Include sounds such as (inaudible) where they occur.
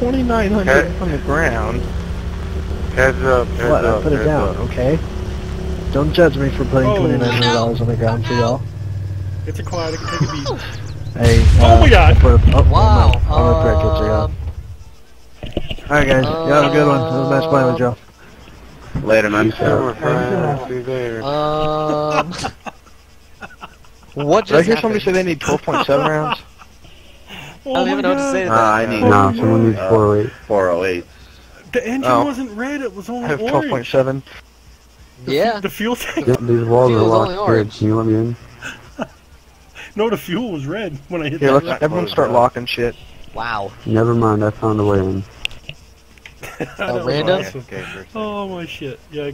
2900 on the ground. Heads up, heads What? up, I put it down, up. okay? Don't judge me for putting Oh. $2,900 on the ground for y'all. It's a quad. I can take a beat. Hey, Oh uh, my God. Put a, oh, Wow. never mind. I'm a crickets, I got. Um, Alright guys, y'all have a good one. It was nice playing with y'all. Later, man. Peace out. See you later. um, what (laughs) Did I hear happened? somebody say they need 12.7 rounds? Oh I don't my even know what to say to Uh. I need. Nah, someone needs uh, 408. 408. The engine Oh. wasn't red. It was only I only have orange. 12.7. Yeah. The fuel tank. Yep, these walls are locked only here. orange. Can you let me in? (laughs) No, the fuel was red when I hit Here, that. let's everyone start locking shit. Wow. Never mind, I found a way in. (laughs) (laughs) That Uh, random? awesome. Okay. Oh my shit. Yeah.